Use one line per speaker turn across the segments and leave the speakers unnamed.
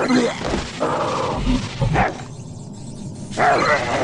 Oh, my God.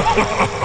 Ha ha ha!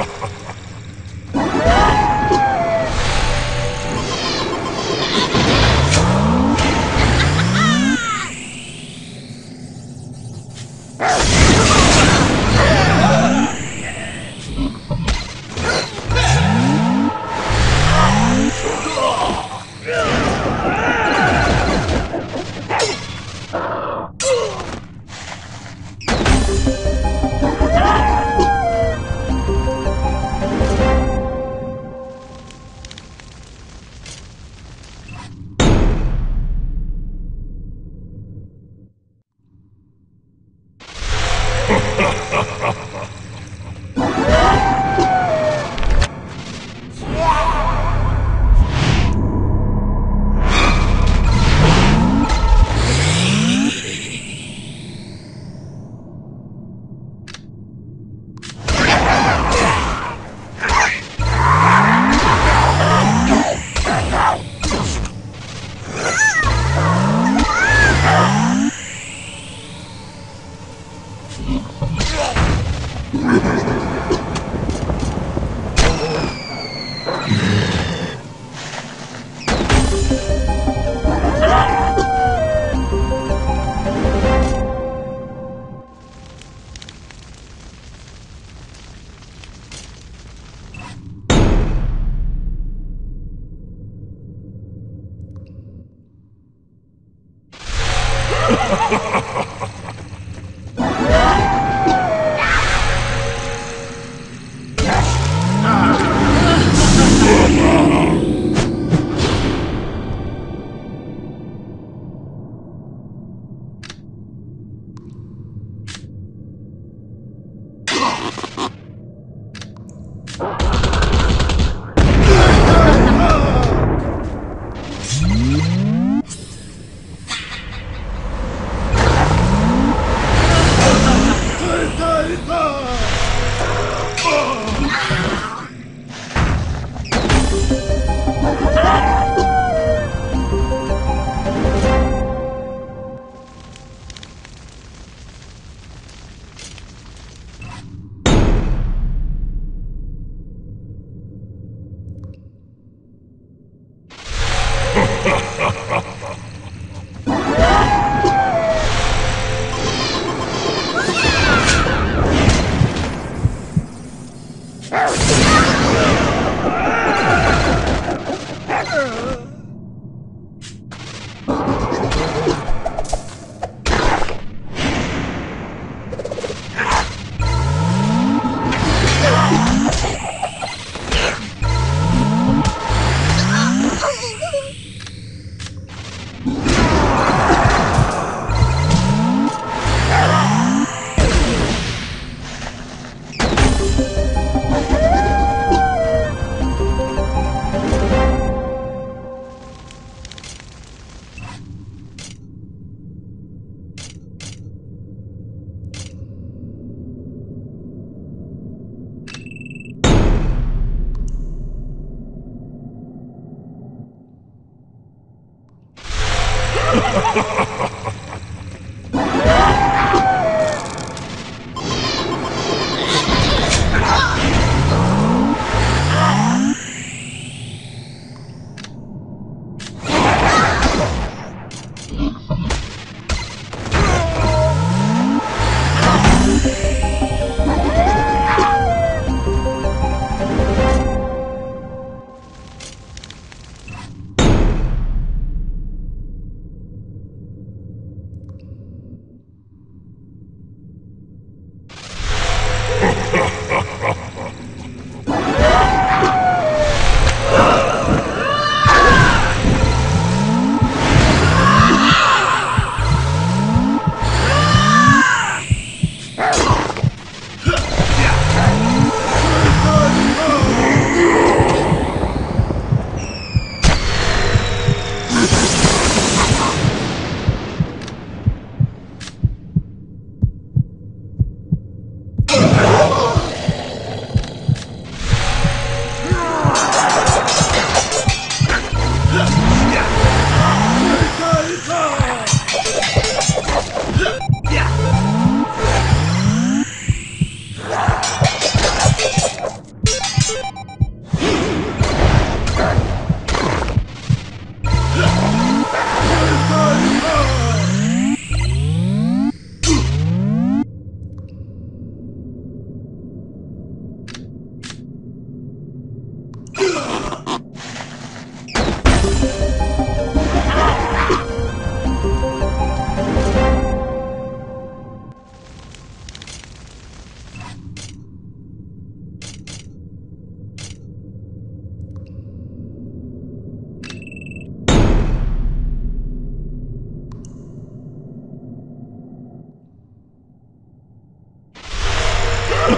Mm-hmm. Ha ha ha ha!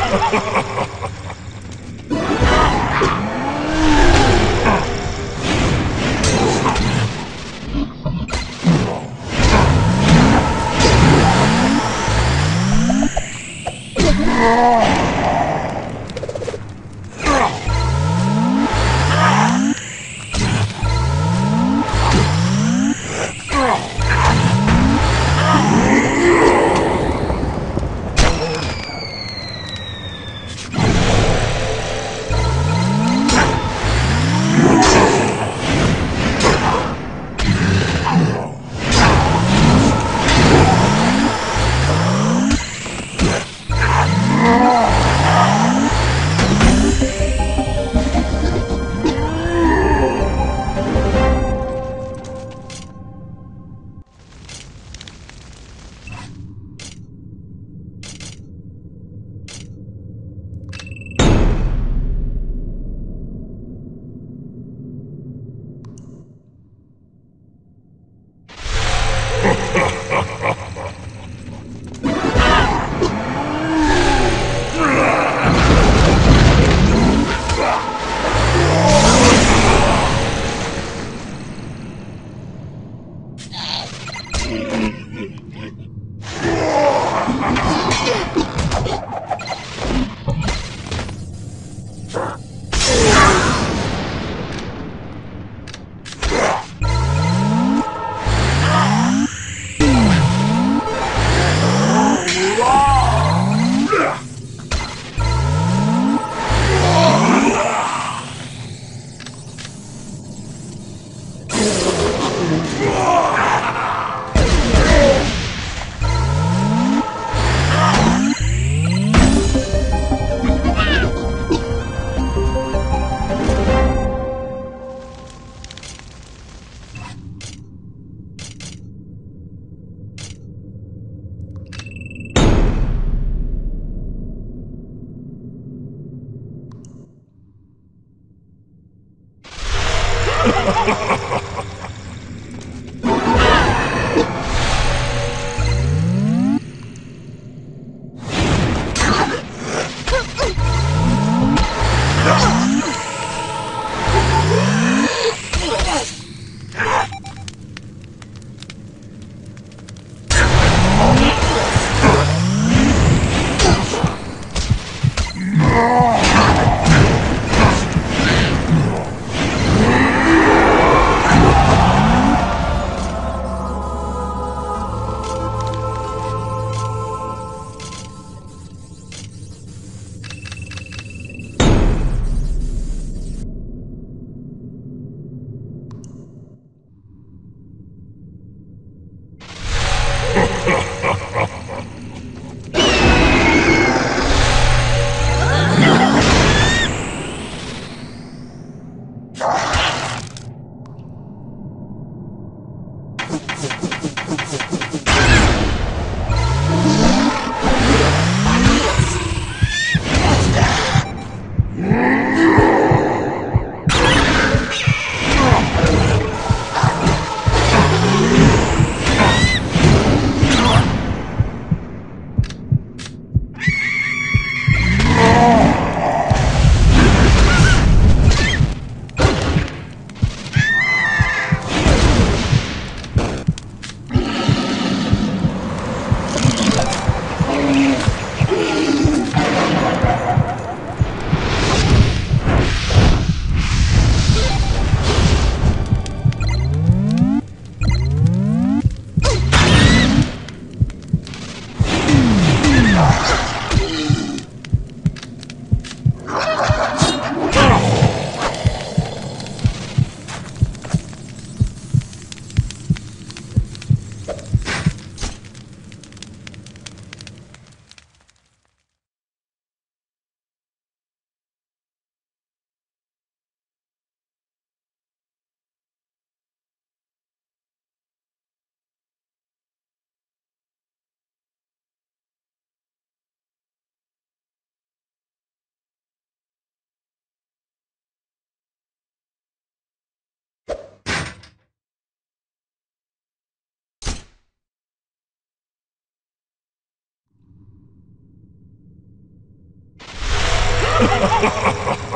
Ha ha ha ha! Yeah. Ha ha ha ha!